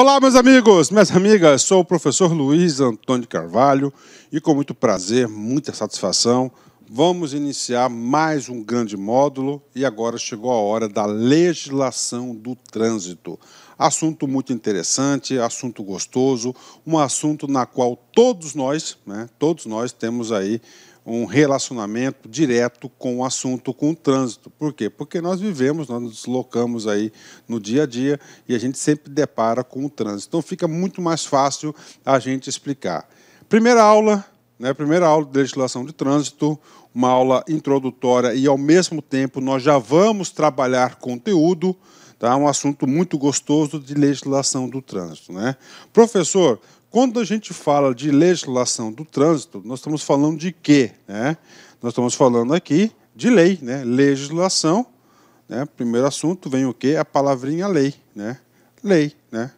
Olá, meus amigos, minhas amigas, sou o professor Luiz Antônio Carvalho e com muito prazer, muita satisfação, vamos iniciar mais um grande módulo e agora chegou a hora da legislação do trânsito. Assunto muito interessante, assunto gostoso, um assunto na qual todos nós, né, todos nós temos aí um relacionamento direto com o assunto, com o trânsito. Por quê? Porque nós vivemos, nós nos deslocamos aí no dia a dia e a gente sempre depara com o trânsito. Então fica muito mais fácil a gente explicar. Primeira aula, né, primeira aula de legislação de trânsito, uma aula introdutória e ao mesmo tempo nós já vamos trabalhar conteúdo, tá? Um assunto muito gostoso de legislação do trânsito, né? Professor, quando a gente fala de legislação do trânsito, nós estamos falando de quê? Né? Nós estamos falando aqui de lei, né? legislação. Né? Primeiro assunto vem o quê? A palavrinha lei. Né? Lei. Né?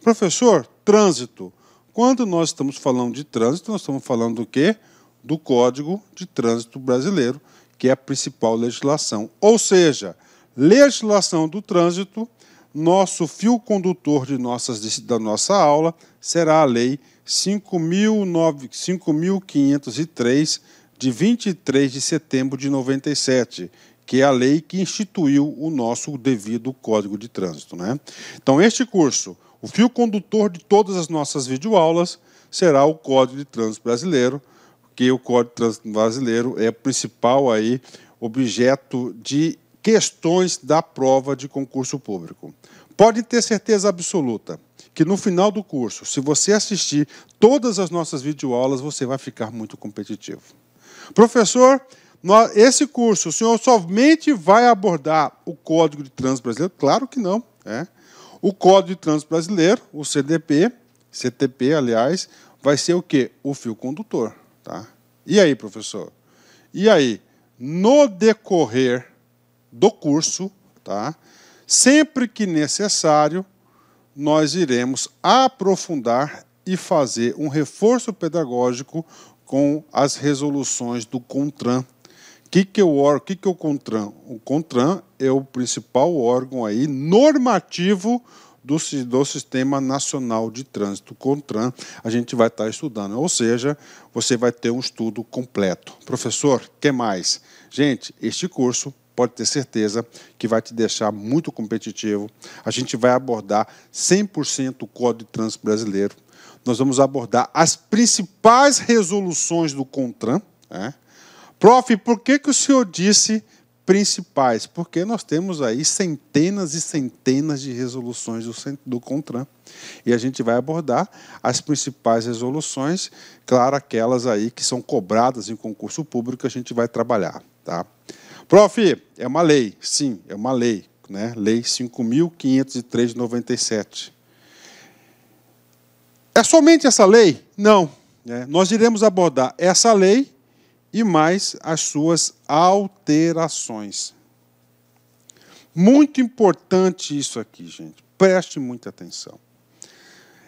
Professor, trânsito. Quando nós estamos falando de trânsito, nós estamos falando do quê? Do Código de Trânsito Brasileiro, que é a principal legislação. Ou seja, legislação do trânsito nosso fio condutor de nossas, da nossa aula será a Lei 5.503, de 23 de setembro de 97, que é a lei que instituiu o nosso devido Código de Trânsito. Né? Então, este curso, o fio condutor de todas as nossas videoaulas será o Código de Trânsito Brasileiro, que o Código de Trânsito Brasileiro é o principal aí, objeto de questões da prova de concurso público. Pode ter certeza absoluta que no final do curso, se você assistir todas as nossas videoaulas, você vai ficar muito competitivo. Professor, esse curso, o senhor somente vai abordar o Código de Trânsito Brasileiro? Claro que não. É. O Código de Trânsito Brasileiro, o CDP, CTP, aliás, vai ser o quê? O fio condutor. Tá? E aí, professor? E aí, no decorrer do curso, tá? Sempre que necessário, nós iremos aprofundar e fazer um reforço pedagógico com as resoluções do CONTRAN. O que, que, é o, que, que é o CONTRAN? O CONTRAN é o principal órgão aí normativo do, do Sistema Nacional de Trânsito, CONTRAN, a gente vai estar estudando. Ou seja, você vai ter um estudo completo. Professor, que mais? Gente, este curso pode ter certeza que vai te deixar muito competitivo. A gente vai abordar 100% o Código de Trânsito Brasileiro. Nós vamos abordar as principais resoluções do CONTRAN. Né? Prof, por que, que o senhor disse principais? Porque nós temos aí centenas e centenas de resoluções do, do CONTRAN. E a gente vai abordar as principais resoluções, claro, aquelas aí que são cobradas em concurso público, a gente vai trabalhar. Tá? Prof, é uma lei, sim, é uma lei, né? Lei 5.503 de 97. É somente essa lei? Não. Né? Nós iremos abordar essa lei e mais as suas alterações. Muito importante isso aqui, gente. Preste muita atenção.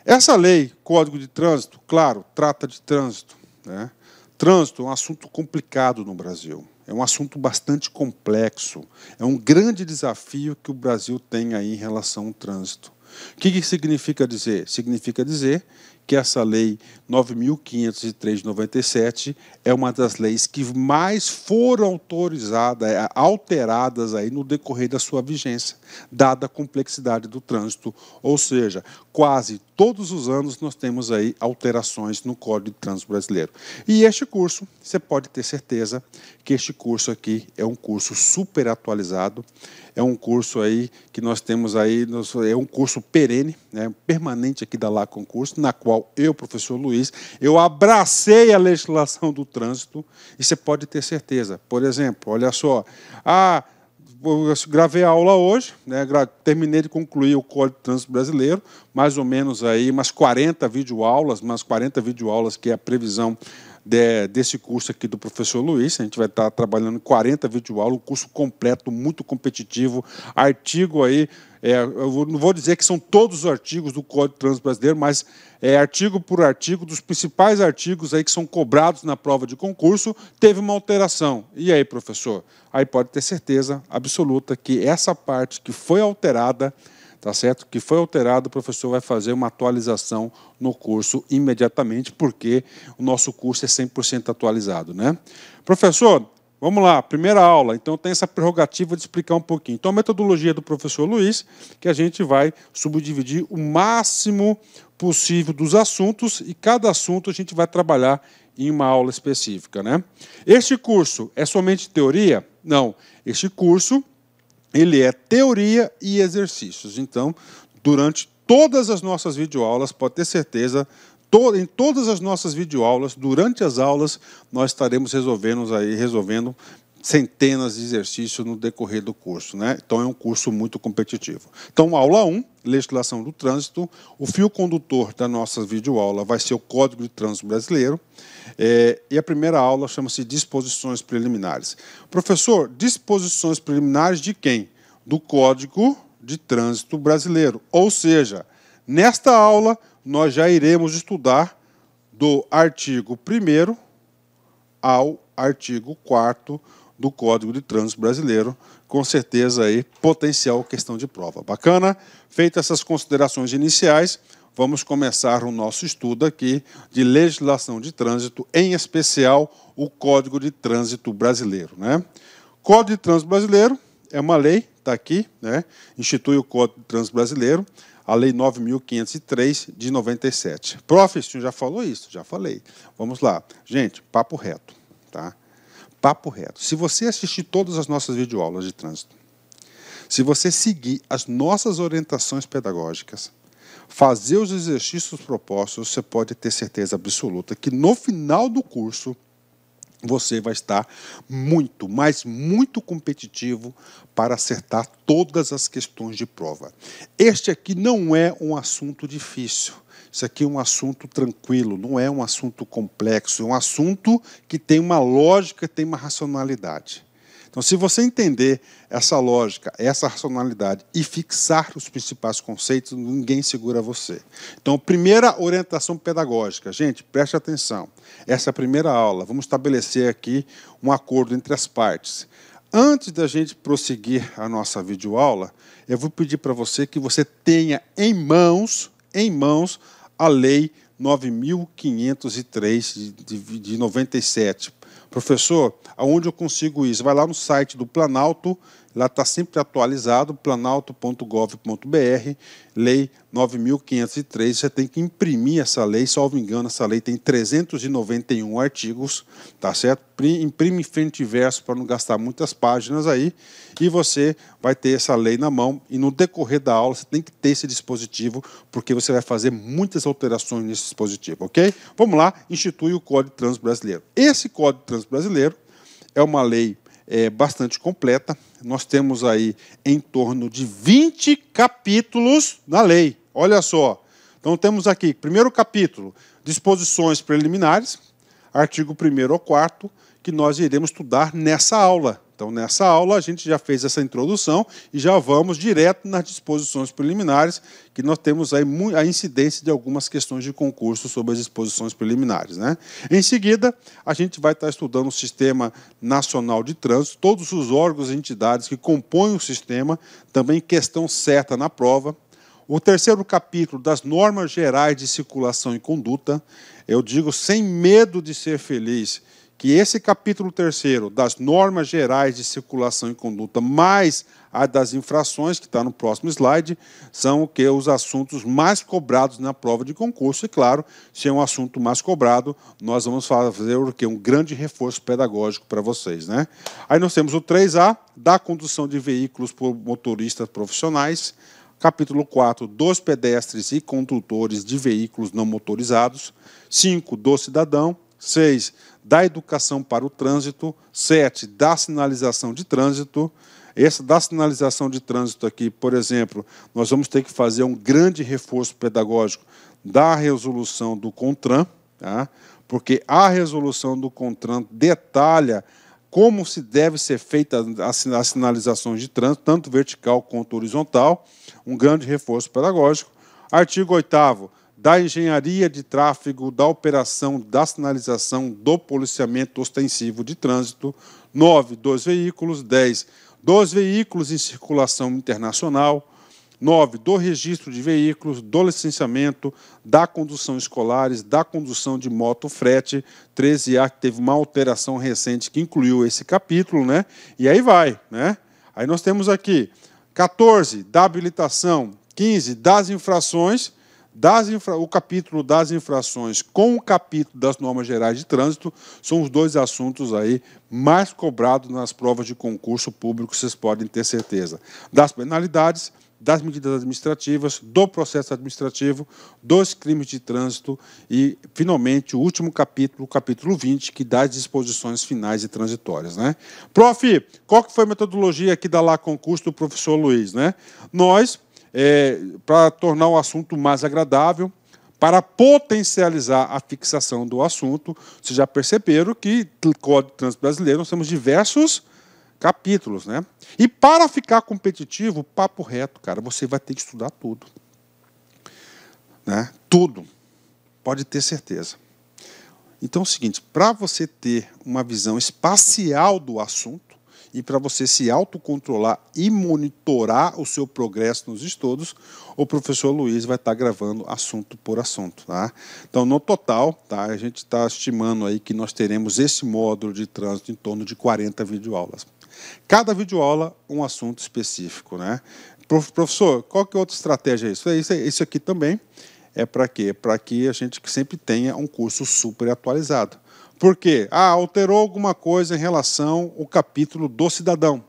Essa lei, Código de Trânsito, claro, trata de trânsito. Né? Trânsito é um assunto complicado no Brasil. É um assunto bastante complexo. É um grande desafio que o Brasil tem aí em relação ao trânsito. O que, que significa dizer? Significa dizer que essa lei 9.503 de 97 é uma das leis que mais foram autorizadas, é, alteradas aí no decorrer da sua vigência, dada a complexidade do trânsito. Ou seja, quase todos os anos nós temos aí alterações no Código de Trânsito Brasileiro. E este curso, você pode ter certeza que este curso aqui é um curso super atualizado, é um curso aí que nós temos aí, é um curso perene, né, permanente aqui da Lá Concurso, na qual eu, professor Luiz, eu abracei a legislação do trânsito e você pode ter certeza. Por exemplo, olha só, ah, eu gravei a aula hoje, né, terminei de concluir o Código de Trânsito Brasileiro, mais ou menos aí umas 40 videoaulas, umas 40 videoaulas que é a previsão de, desse curso aqui do professor Luiz. A gente vai estar trabalhando 40 videoaulas, um curso completo, muito competitivo, artigo aí. É, eu não vou dizer que são todos os artigos do Código Trânsito Brasileiro, mas é artigo por artigo, dos principais artigos aí que são cobrados na prova de concurso, teve uma alteração. E aí, professor? Aí pode ter certeza absoluta que essa parte que foi alterada tá certo? Que foi alterado, o professor vai fazer uma atualização no curso imediatamente, porque o nosso curso é 100% atualizado, né? Professor, vamos lá, primeira aula, então tem essa prerrogativa de explicar um pouquinho. Então a metodologia do professor Luiz, que a gente vai subdividir o máximo possível dos assuntos e cada assunto a gente vai trabalhar em uma aula específica, né? Este curso é somente teoria? Não. Este curso ele é teoria e exercícios. Então, durante todas as nossas videoaulas, pode ter certeza, em todas as nossas videoaulas, durante as aulas, nós estaremos resolvendo aí, resolvendo centenas de exercícios no decorrer do curso. Né? Então é um curso muito competitivo. Então, aula 1, legislação do trânsito. O fio condutor da nossa videoaula vai ser o Código de Trânsito Brasileiro. É, e a primeira aula chama-se Disposições Preliminares. Professor, disposições preliminares de quem? Do Código de Trânsito Brasileiro. Ou seja, nesta aula nós já iremos estudar do artigo 1 ao artigo 4 do Código de Trânsito Brasileiro, com certeza aí potencial questão de prova. Bacana? Feitas essas considerações iniciais, vamos começar o nosso estudo aqui de legislação de trânsito, em especial o Código de Trânsito Brasileiro. Né? Código de Trânsito Brasileiro é uma lei, está aqui, né? institui o Código de Trânsito Brasileiro, a Lei 9.503 de 97. Prof, já falou isso? Já falei. Vamos lá. Gente, papo reto. Tá? Papo reto. Se você assistir todas as nossas videoaulas de trânsito, se você seguir as nossas orientações pedagógicas, fazer os exercícios propostos, você pode ter certeza absoluta que no final do curso você vai estar muito, mas muito competitivo para acertar todas as questões de prova. Este aqui não é um assunto difícil. Isso aqui é um assunto tranquilo, não é um assunto complexo, é um assunto que tem uma lógica, tem uma racionalidade. Então, se você entender essa lógica, essa racionalidade e fixar os principais conceitos, ninguém segura você. Então, primeira orientação pedagógica. Gente, preste atenção. Essa é a primeira aula. Vamos estabelecer aqui um acordo entre as partes. Antes da gente prosseguir a nossa videoaula, eu vou pedir para você que você tenha em mãos, em mãos, a Lei 9.503 de, de, de 97. Professor, aonde eu consigo isso? Vai lá no site do Planalto Lá está sempre atualizado, planalto.gov.br, lei 9.503. Você tem que imprimir essa lei, salvo engano, essa lei tem 391 artigos, tá certo? Imprime frente e verso para não gastar muitas páginas aí, e você vai ter essa lei na mão. E no decorrer da aula, você tem que ter esse dispositivo, porque você vai fazer muitas alterações nesse dispositivo, ok? Vamos lá, institui o Código Trânsito Brasileiro. Esse Código Trânsito Brasileiro é uma lei é, bastante completa. Nós temos aí em torno de 20 capítulos na lei. Olha só. Então temos aqui, primeiro capítulo, disposições preliminares, artigo 1 ao 4, que nós iremos estudar nessa aula. Então, nessa aula, a gente já fez essa introdução e já vamos direto nas disposições preliminares, que nós temos aí a incidência de algumas questões de concurso sobre as disposições preliminares. Né? Em seguida, a gente vai estar estudando o Sistema Nacional de Trânsito, todos os órgãos e entidades que compõem o sistema, também questão certa na prova. O terceiro capítulo das normas gerais de circulação e conduta, eu digo sem medo de ser feliz, que esse capítulo terceiro das normas gerais de circulação e conduta, mais a das infrações, que está no próximo slide, são o que os assuntos mais cobrados na prova de concurso. E claro, se é um assunto mais cobrado, nós vamos fazer o que um grande reforço pedagógico para vocês, né? Aí nós temos o 3A da condução de veículos por motoristas profissionais, capítulo 4 dos pedestres e condutores de veículos não motorizados, 5 do cidadão, 6 da educação para o trânsito, sete, da sinalização de trânsito. Essa da sinalização de trânsito aqui, por exemplo, nós vamos ter que fazer um grande reforço pedagógico da resolução do CONTRAN, tá? porque a resolução do CONTRAN detalha como se deve ser feita a sinalização de trânsito, tanto vertical quanto horizontal, um grande reforço pedagógico. Artigo 8 da engenharia de tráfego, da operação da sinalização, do policiamento ostensivo de trânsito. 9. Dos veículos. 10. Dos veículos em circulação internacional. 9. Do registro de veículos, do licenciamento, da condução escolares, da condução de moto frete. 13A, que teve uma alteração recente que incluiu esse capítulo, né? E aí vai, né? Aí nós temos aqui 14, da habilitação. 15, das infrações. Das infra... O capítulo das infrações com o capítulo das normas gerais de trânsito são os dois assuntos aí mais cobrados nas provas de concurso público, vocês podem ter certeza. Das penalidades das medidas administrativas, do processo administrativo, dos crimes de trânsito e, finalmente, o último capítulo, o capítulo 20, que dá as disposições finais e transitórias. Né? Prof, qual que foi a metodologia aqui da lá concurso do professor Luiz? Né? Nós, é, para tornar o assunto mais agradável, para potencializar a fixação do assunto, vocês já perceberam que no Código de Trânsito Brasileiro nós temos diversos capítulos, né? E para ficar competitivo, papo reto, cara, você vai ter que estudar tudo. Né? Tudo. Pode ter certeza. Então é o seguinte, para você ter uma visão espacial do assunto e para você se autocontrolar e monitorar o seu progresso nos estudos, o professor Luiz vai estar gravando assunto por assunto. Tá? Então, no total, tá, a gente está estimando aí que nós teremos esse módulo de trânsito em torno de 40 videoaulas. Cada videoaula, um assunto específico. Né? Professor, qual que é outra estratégia é isso? Isso, isso aqui também é para quê? Para que a gente sempre tenha um curso super atualizado. Por quê? Ah, alterou alguma coisa em relação ao capítulo do cidadão.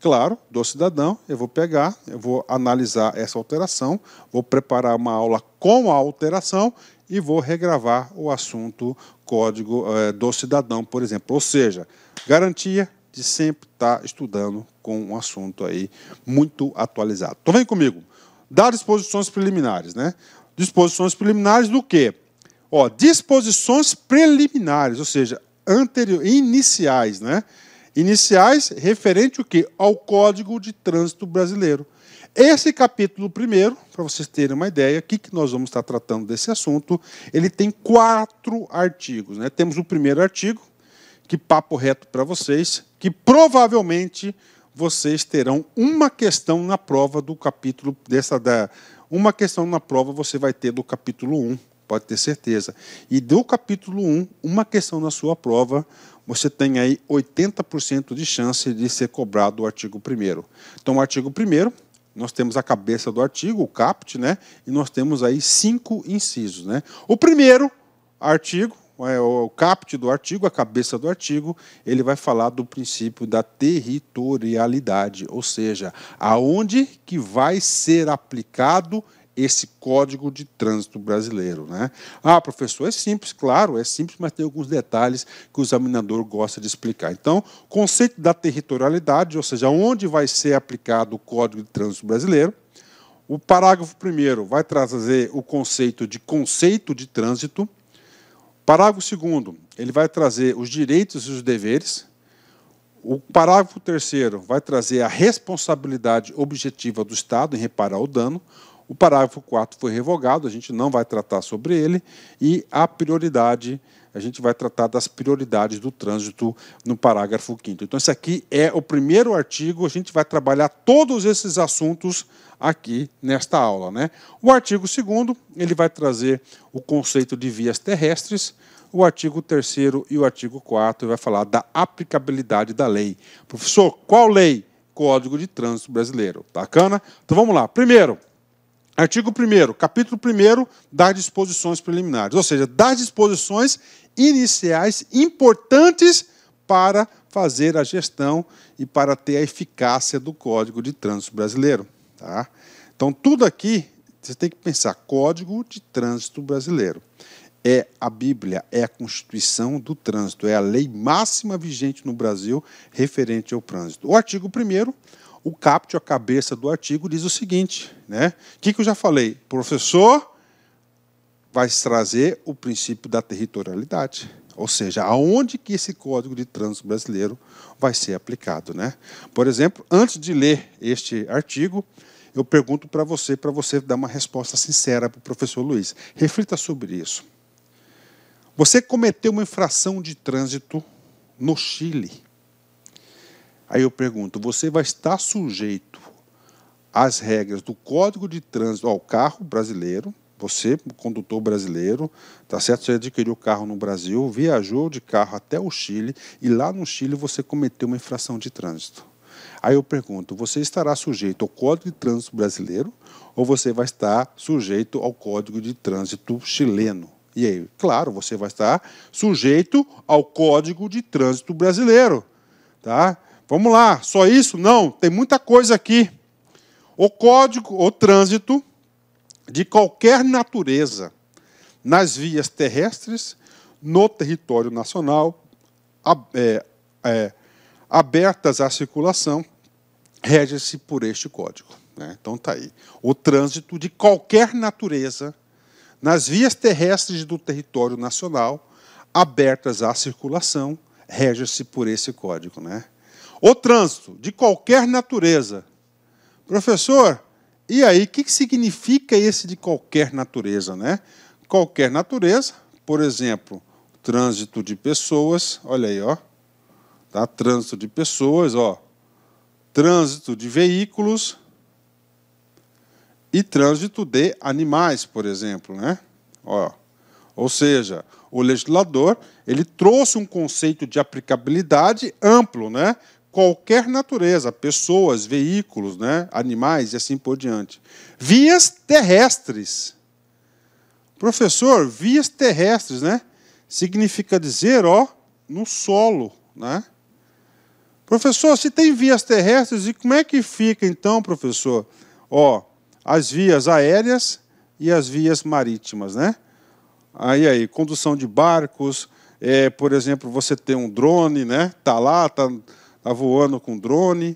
Claro, do cidadão, eu vou pegar, eu vou analisar essa alteração, vou preparar uma aula com a alteração e vou regravar o assunto código é, do cidadão, por exemplo. Ou seja, garantia de sempre estar tá estudando com um assunto aí muito atualizado. Então vem comigo. Dar disposições preliminares, né? Disposições preliminares do quê? Ó, disposições preliminares, ou seja, iniciais, né? Iniciais referente o quê? Ao Código de Trânsito Brasileiro. Esse capítulo primeiro, para vocês terem uma ideia, o que, que nós vamos estar tratando desse assunto, ele tem quatro artigos. Né? Temos o primeiro artigo, que papo reto para vocês, que provavelmente vocês terão uma questão na prova do capítulo dessa da uma questão na prova você vai ter do capítulo 1, pode ter certeza. E do capítulo 1, uma questão na sua prova, você tem aí 80% de chance de ser cobrado o artigo 1 Então, o artigo 1 nós temos a cabeça do artigo, o caput, né? E nós temos aí cinco incisos, né? O primeiro artigo é, o caput do artigo, a cabeça do artigo, ele vai falar do princípio da territorialidade, ou seja, aonde que vai ser aplicado esse código de trânsito brasileiro. Né? Ah, professor, é simples, claro, é simples, mas tem alguns detalhes que o examinador gosta de explicar. Então, conceito da territorialidade, ou seja, onde vai ser aplicado o código de trânsito brasileiro. O parágrafo primeiro vai trazer o conceito de conceito de trânsito. Parágrafo 2 ele vai trazer os direitos e os deveres. O parágrafo 3 vai trazer a responsabilidade objetiva do Estado em reparar o dano. O parágrafo 4 foi revogado, a gente não vai tratar sobre ele. E a prioridade, a gente vai tratar das prioridades do trânsito no parágrafo 5. Então, esse aqui é o primeiro artigo, a gente vai trabalhar todos esses assuntos aqui nesta aula. Né? O artigo 2 ele vai trazer o conceito de vias terrestres, o artigo 3 e o artigo 4 vai falar da aplicabilidade da lei. Professor, qual lei? Código de Trânsito Brasileiro. Bacana? Então vamos lá. Primeiro, artigo 1 capítulo 1 das disposições preliminares, ou seja, das disposições iniciais importantes para fazer a gestão e para ter a eficácia do Código de Trânsito Brasileiro. Tá? Então, tudo aqui, você tem que pensar, Código de Trânsito Brasileiro. É a Bíblia, é a Constituição do Trânsito, é a lei máxima vigente no Brasil referente ao trânsito. O artigo 1 o caput, a cabeça do artigo, diz o seguinte, né? O que, que eu já falei? Professor vai trazer o princípio da territorialidade. Ou seja, aonde que esse Código de Trânsito brasileiro vai ser aplicado, né? Por exemplo, antes de ler este artigo, eu pergunto para você, para você dar uma resposta sincera para o professor Luiz. Reflita sobre isso. Você cometeu uma infração de trânsito no Chile. Aí eu pergunto, você vai estar sujeito as regras do Código de Trânsito ao carro brasileiro, você, condutor brasileiro, tá certo? Você adquiriu o carro no Brasil, viajou de carro até o Chile e lá no Chile você cometeu uma infração de trânsito. Aí eu pergunto, você estará sujeito ao Código de Trânsito brasileiro ou você vai estar sujeito ao Código de Trânsito chileno? E aí, claro, você vai estar sujeito ao Código de Trânsito brasileiro, tá? Vamos lá, só isso? Não, tem muita coisa aqui. O código, o trânsito de qualquer natureza nas vias terrestres, no território nacional, é, é, abertas à circulação, rege-se por este código. Né? Então está aí. O trânsito de qualquer natureza nas vias terrestres do território nacional, abertas à circulação, rege-se por esse código. Né? O trânsito de qualquer natureza. Professor, e aí, o que significa esse de qualquer natureza? Né? Qualquer natureza, por exemplo, trânsito de pessoas, olha aí, ó. Tá? Trânsito de pessoas, ó. Trânsito de veículos e trânsito de animais, por exemplo, né? Ó. Ou seja, o legislador ele trouxe um conceito de aplicabilidade amplo, né? Qualquer natureza, pessoas, veículos, né, animais e assim por diante. Vias terrestres. Professor, vias terrestres, né? Significa dizer, ó, no solo, né? Professor, se tem vias terrestres, e como é que fica então, professor? Ó, as vias aéreas e as vias marítimas, né? Aí aí, condução de barcos, é, por exemplo, você tem um drone, né? Tá lá, tá está voando com drone.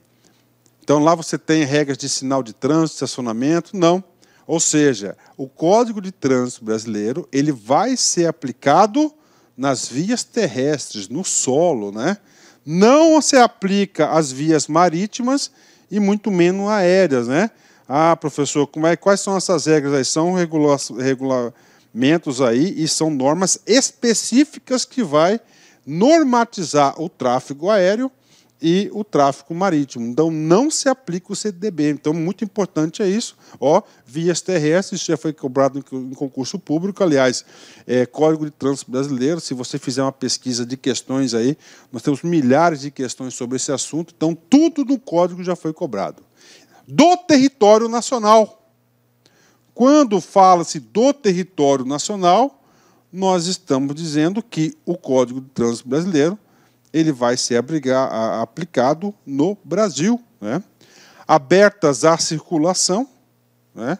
Então lá você tem regras de sinal de trânsito, estacionamento. Não. Ou seja, o Código de Trânsito brasileiro ele vai ser aplicado nas vias terrestres, no solo, né? Não se aplica às vias marítimas e muito menos aéreas, né? Ah, professor, como é, quais são essas regras aí? São regula regulamentos aí e são normas específicas que vai normatizar o tráfego aéreo e o tráfico marítimo. Então, não se aplica o CDB. Então, muito importante é isso. Ó, vias terrestres, isso já foi cobrado em concurso público. Aliás, é, Código de Trânsito Brasileiro, se você fizer uma pesquisa de questões aí, nós temos milhares de questões sobre esse assunto. Então, tudo no Código já foi cobrado. Do território nacional. Quando fala-se do território nacional, nós estamos dizendo que o Código de Trânsito Brasileiro ele vai ser abrigar, a, aplicado no Brasil. Né? Abertas à circulação, né?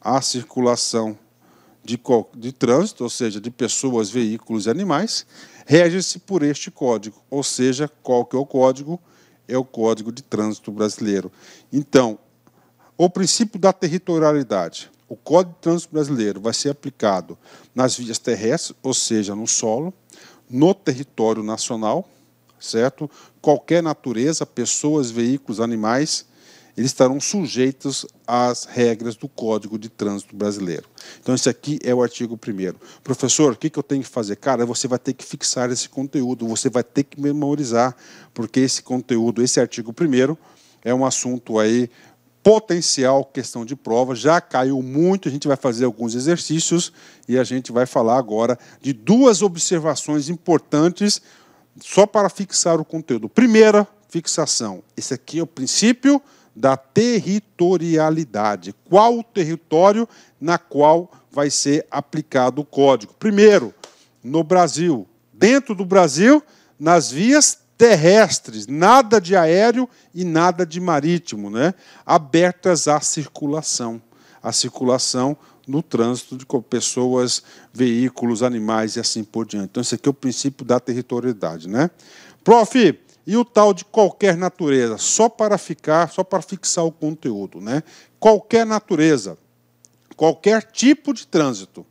à circulação de, de trânsito, ou seja, de pessoas, veículos e animais, rege-se por este código. Ou seja, qual que é o código? É o Código de Trânsito Brasileiro. Então, o princípio da territorialidade. O Código de Trânsito Brasileiro vai ser aplicado nas vias terrestres, ou seja, no solo, no território nacional, certo? Qualquer natureza, pessoas, veículos, animais, eles estarão sujeitos às regras do Código de Trânsito Brasileiro. Então, esse aqui é o artigo 1 Professor, o que eu tenho que fazer? Cara, você vai ter que fixar esse conteúdo, você vai ter que memorizar, porque esse conteúdo, esse artigo 1 é um assunto aí potencial questão de prova, já caiu muito, a gente vai fazer alguns exercícios e a gente vai falar agora de duas observações importantes só para fixar o conteúdo. Primeira fixação, esse aqui é o princípio da territorialidade. Qual o território na qual vai ser aplicado o código? Primeiro, no Brasil. Dentro do Brasil, nas vias terrestres, nada de aéreo e nada de marítimo, né? abertas à circulação. A circulação no trânsito de pessoas, veículos, animais e assim por diante. Então, esse aqui é o princípio da territorialidade. Né? Prof, e o tal de qualquer natureza? Só para ficar, só para fixar o conteúdo. Né? Qualquer natureza, qualquer tipo de trânsito,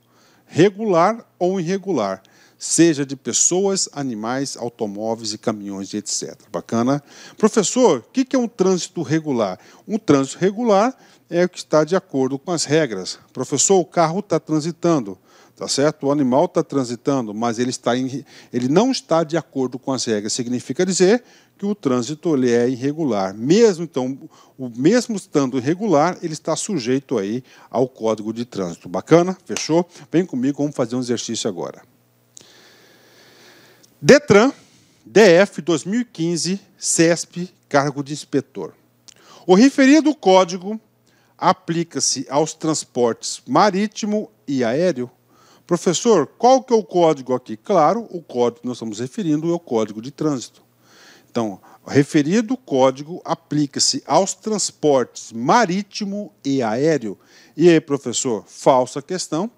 regular ou irregular, seja de pessoas, animais, automóveis e caminhões, etc. Bacana? Professor, o que é um trânsito regular? Um trânsito regular é o que está de acordo com as regras. Professor, o carro está transitando. tá certo? O animal está transitando, mas ele, está em, ele não está de acordo com as regras. Significa dizer que o trânsito ele é irregular. Mesmo então, o mesmo estando irregular, ele está sujeito aí ao Código de Trânsito. Bacana? Fechou? Vem comigo, vamos fazer um exercício agora. Detran, DF 2015, CESP, cargo de inspetor. O referido código aplica-se aos transportes marítimo e aéreo. Professor, qual que é o código aqui? Claro, o código que nós estamos referindo é o Código de Trânsito. Então, o referido código aplica-se aos transportes marítimo e aéreo. E aí, professor, falsa questão.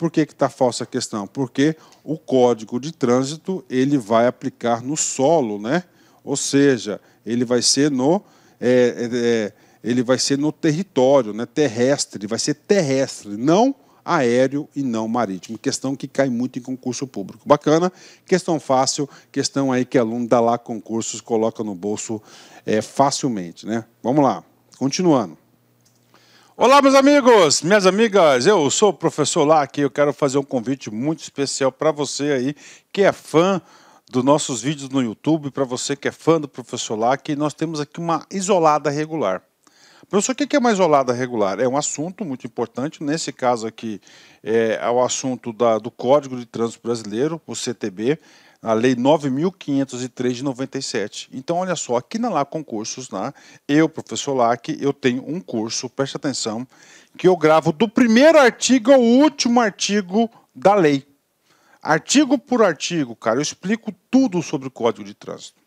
Por que está falsa questão? Porque o código de trânsito ele vai aplicar no solo, né? Ou seja, ele vai ser no é, é, é ele vai ser no território, né? Terrestre, vai ser terrestre, não aéreo e não marítimo. Questão que cai muito em concurso público. Bacana, questão fácil, questão aí que aluno dá lá concursos, coloca no bolso é, facilmente. Né? Vamos lá, continuando. Olá, meus amigos, minhas amigas, eu sou o professor Lac e eu quero fazer um convite muito especial para você aí que é fã dos nossos vídeos no YouTube, para você que é fã do professor Lac, nós temos aqui uma isolada regular. Professor, o que é uma isolada regular? É um assunto muito importante, nesse caso aqui é, é o assunto da, do Código de Trânsito Brasileiro, o CTB, a Lei 9.503 de 97. Então, olha só, aqui na Lá Concursos, né, eu, professor Lac, eu tenho um curso, preste atenção, que eu gravo do primeiro artigo ao último artigo da lei. Artigo por artigo, cara, eu explico tudo sobre o Código de Trânsito.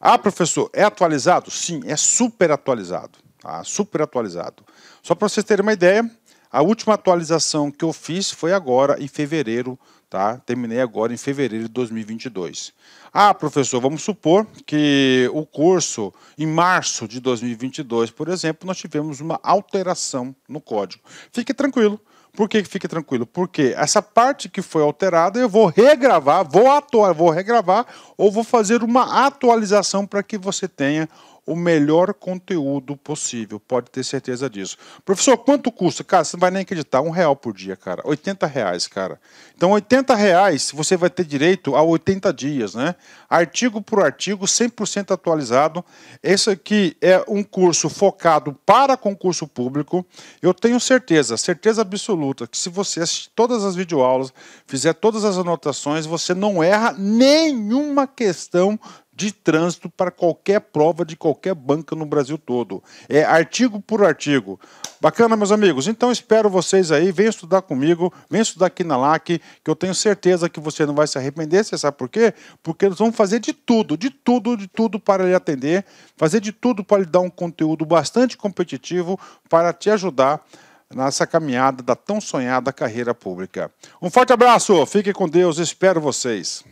Ah, professor, é atualizado? Sim, é super atualizado. Tá? Super atualizado. Só para vocês terem uma ideia, a última atualização que eu fiz foi agora em fevereiro, tá? Terminei agora em fevereiro de 2022. Ah, professor, vamos supor que o curso em março de 2022, por exemplo, nós tivemos uma alteração no código. Fique tranquilo. Por que fique tranquilo? Porque essa parte que foi alterada eu vou regravar, vou atuar, vou regravar ou vou fazer uma atualização para que você tenha o melhor conteúdo possível, pode ter certeza disso. Professor, quanto custa? Cara, você não vai nem acreditar, um real por dia, cara. 80 reais, cara. Então, 80 reais você vai ter direito a 80 dias, né? Artigo por artigo, 100% atualizado. Esse aqui é um curso focado para concurso público. Eu tenho certeza, certeza absoluta, que se você assistir todas as videoaulas, fizer todas as anotações, você não erra nenhuma questão de trânsito para qualquer prova de qualquer banca no Brasil todo. É artigo por artigo. Bacana, meus amigos? Então espero vocês aí, venham estudar comigo, venham estudar aqui na LAC, que eu tenho certeza que você não vai se arrepender. Você sabe por quê? Porque nós vamos fazer de tudo, de tudo, de tudo para lhe atender, fazer de tudo para lhe dar um conteúdo bastante competitivo para te ajudar nessa caminhada da tão sonhada carreira pública. Um forte abraço, fique com Deus, espero vocês.